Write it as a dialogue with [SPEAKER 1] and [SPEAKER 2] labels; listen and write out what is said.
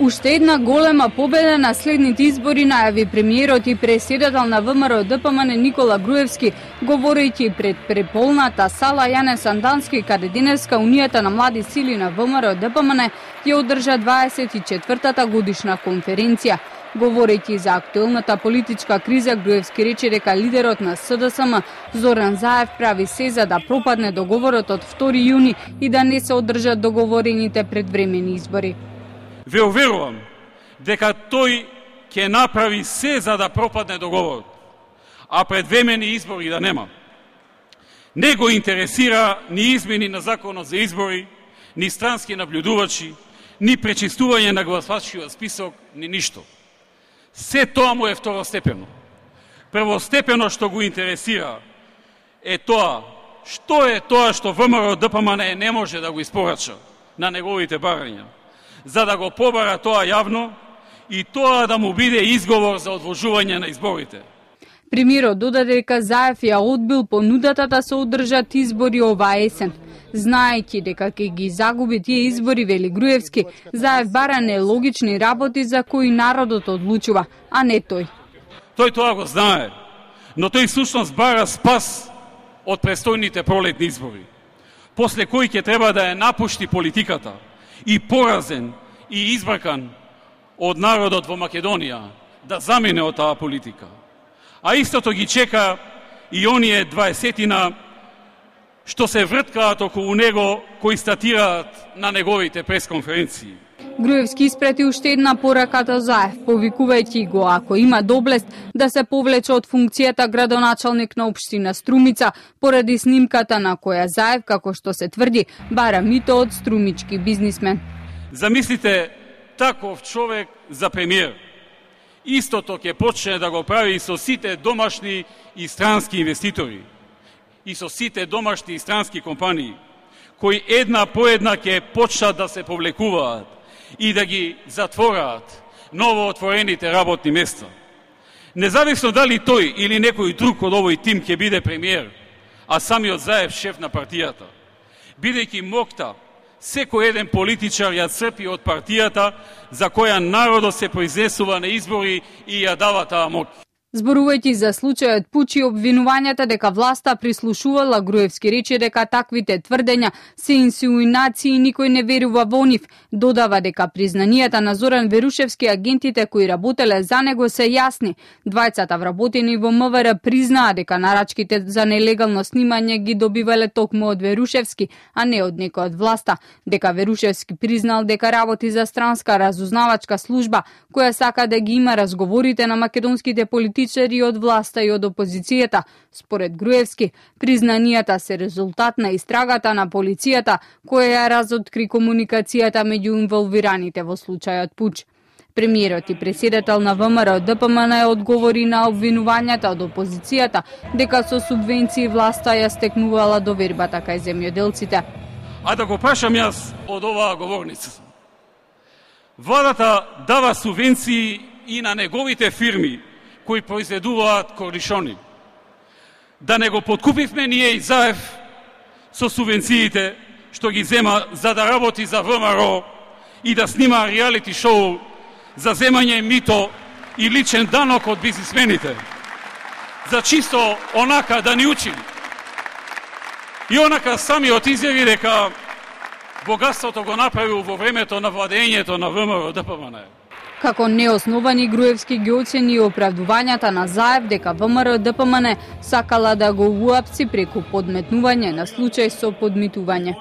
[SPEAKER 1] Уште една голема победа на следните избори најави премиерот и преседател на ВМРО ДПМН Никола Груевски, говорејќи пред преполната сала Јане Сандански, каде денеска Унијата на млади сили на ВМРО ДПМН ја одржа 24-та годишна конференција. Говорејќи за актуелната политичка криза, Груевски рече дека лидерот на СДСМ Зоран Заев прави се за да пропадне договорот од 2 јуни и да не се одржат договорените предвремени избори
[SPEAKER 2] ве уверувам дека тој ќе направи се за да пропадне договорот, а предвремени избори да нема. Не го интересира ни измени на законот за избори, ни странски наблюдувачи, ни пречистување на гласачкиот список, ни ништо. Се тоа му е второстепено. Првостепено што го интересира е тоа што е тоа што ВМРО ДПМН не може да го испорача на неговите барања за да го побара тоа јавно и тоа да му биде изговор за одложување на изборите.
[SPEAKER 1] Премиерот додаде дека Заев ја одбил понудата да се одржат избори оваа есен. Знаејќи дека ќе ги загуби тие избори, вели Груевски, Заев бара нелогични работи за кои народот одлучува, а не тој.
[SPEAKER 2] Тој тоа го знае, но тој сушност бара спас од престојните пролетни избори, после кои ќе треба да ја напушти политиката, и поразен и избракан од народот во Македонија да замине од таа политика. А истото ги чека и оние 20 што се врткаат околу него, кои статираат на неговите пресконференции.
[SPEAKER 1] Груевски испрети уште една порака до Заев, повикувајќи го ако има доблест да се повлече од функцијата градоначалник на општина Струмица поради снимката на која Заев, како што се тврди, бара мито од струмички бизнисмен.
[SPEAKER 2] Замислите таков човек за премиер. Истото ќе почне да го прави и со сите домашни и странски инвеститори, и со сите домашни и странски компании, кои една по една ќе почнат да се повлекуваат и да ги затвораат новоотворените работни места. Независно дали тој или некој друг од овој тим ќе биде премиер, а самиот Заев шеф на партијата, бидејќи мокта секој еден политичар ја црпи од партијата за која народот се произнесува на избори и ја дава таа моќ.
[SPEAKER 1] Зборувајќи за случајот Пучи обвинувањата дека власта прислушувала Груевски рече дека таквите тврдења се инсинуации и никој не верува во нив. Додава дека признанијата на Зоран Верушевски агентите кои работеле за него се јасни. Двајцата вработени во МВР признаа дека нарачките за нелегално снимање ги добивале токму од Верушевски, а не од некој од власта. Дека Верушевски признал дека работи за странска разузнавачка служба која сака да ги има разговорите на македонските политички политичари од власта и од опозицијата. Според Груевски, признанијата се резултат на истрагата на полицијата, која ја разоткри комуникацијата меѓу инволвираните во случајот Пуч. Премиерот и преседател на ВМРО ДПМН одговори на обвинувањата од опозицијата дека со субвенции власта ја стекнувала довербата кај земјоделците.
[SPEAKER 2] А да го прашам јас од оваа говорница. Владата дава субвенции и на неговите фирми кои произведуваат коришони. Да не го подкупивме ние и Заев со субвенциите што ги зема за да работи за ВМРО и да снима реалити шоу за земање мито и личен данок од бизнисмените. За чисто онака да ни учи. И онака самиот изјави дека богатството го направил во времето на владењето на ВМРО да ДПМН.
[SPEAKER 1] Како неосновани Груевски ги оцени оправдувањата на Заев дека ВМРО да ДПМН сакала да го уапси преку подметнување на случај со подмитување.